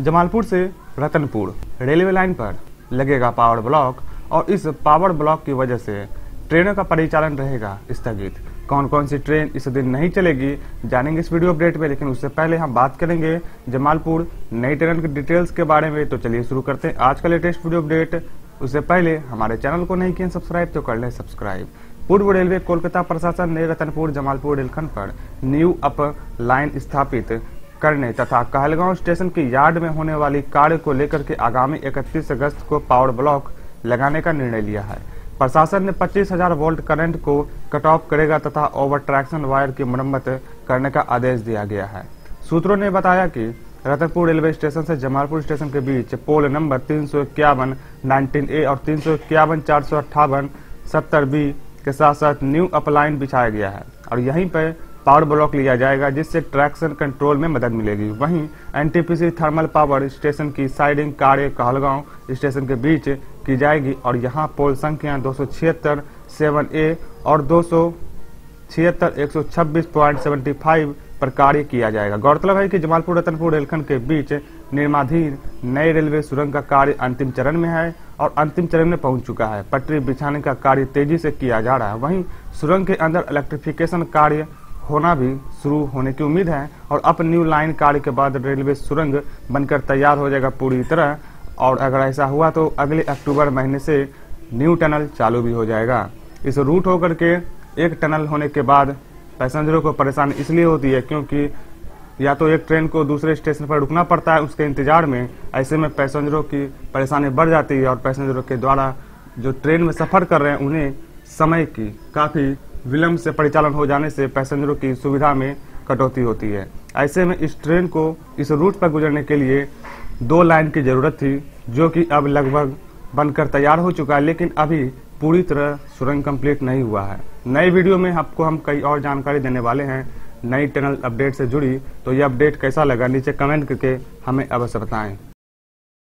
जमालपुर से Ratanpur railway line पर लगेगा पावर ब्लॉक और इस पावर ब्लॉक की वजह से ट्रेनों का परिचालन रहेगा स्थगित। कौन कौन सी ट्रेन इस दिन नहीं चलेगी, जानेंगे इस वीडियो अपडेट में, लेकिन उससे पहले हम बात करेंगे जमालपुर नई ट्रेन की डिटेल्स के बारे में। तो चलिए शुरू करते हैं आज का लेटेस्ट वीडियो अपडेट। उससे पहले हमारे चैनल को नहीं किया सब्सक्राइब तो कर लें सब्सक्राइब। पूर्व रेलवे कोलकाता प्रशासन ने रतनपुर जमालपुर रेलखंड पर न्यू अप लाइन स्थापित करने तथा कहलगांव स्टेशन के यार्ड में होने वाली कार्य को लेकर के आगामी 31 अगस्त को पावर ब्लॉक लगाने का निर्णय लिया है। प्रशासन ने 25,000 वोल्ट करंट को कट ऑफ़ करेगा तथा ओवर ट्रैक्शन वायर की मरम्मत करने का आदेश दिया गया है। सूत्रों ने बताया कि रतनपुर रेलवे स्टेशन से जमालपुर स्टेशन के बीच पोल नंबर तीन सौ इक्यावन नाइनटीन ए और तीन सौ इक्यावन चार सौ अट्ठावन सत्तर बी के साथ साथ न्यू अपलाइन बिछाया गया है और यहीं पर पावर ब्लॉक लिया जाएगा, जिससे ट्रैक्शन कंट्रोल में मदद मिलेगी। वहीं एनटीपीसी थर्मल पावर स्टेशन की साइडिंग कार्य कहलगांव स्टेशन के बीच की जाएगी और यहाँ पोल संख्या दो सौ ए और दो सौ छब्बीस पॉइंट सेवेंटी फाइव पर कार्य किया जाएगा। गौरतलब है कि जमालपुर रतनपुर रेलखंड के बीच निर्माधीन नए रेलवे सुरंग का कार्य अंतिम चरण में है और अंतिम चरण में पहुँच चुका है। पटरी बिछाने का कार्य तेज़ी से किया जा रहा है। वहीं सुरंग के अंदर इलेक्ट्रिफिकेशन कार्य होना भी शुरू होने की उम्मीद है और अब न्यू लाइन कार्य के बाद रेलवे सुरंग बनकर तैयार हो जाएगा पूरी तरह। और अगर ऐसा हुआ तो अगले अक्टूबर महीने से न्यू टनल चालू भी हो जाएगा। इस रूट होकर के एक टनल होने के बाद पैसेंजरों को परेशानी इसलिए होती है क्योंकि या तो एक ट्रेन को दूसरे स्टेशन पर रुकना पड़ता है, उसके इंतज़ार में ऐसे में पैसेंजरों की परेशानी बढ़ जाती है और पैसेंजरों के द्वारा जो ट्रेन में सफ़र कर रहे हैं, उन्हें समय की काफ़ी विलंब से परिचालन हो जाने से पैसेंजरों की सुविधा में कटौती होती है। ऐसे में इस ट्रेन को इस रूट पर गुजरने के लिए दो लाइन की ज़रूरत थी, जो कि अब लगभग बनकर तैयार हो चुका है, लेकिन अभी पूरी तरह सुरंग कंप्लीट नहीं हुआ है। नए वीडियो में आपको हम कई और जानकारी देने वाले हैं। नई टनल अपडेट से जुड़ी तो ये अपडेट कैसा लगा, नीचे कमेंट करके हमें अवश्य बताएँ।